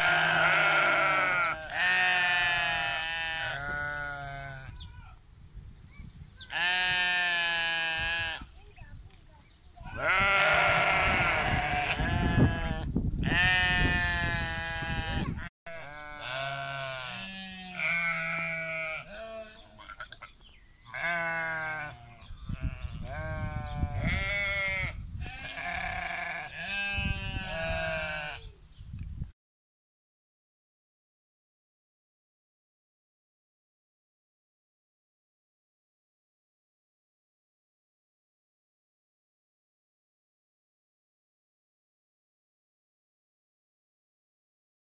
Yeah.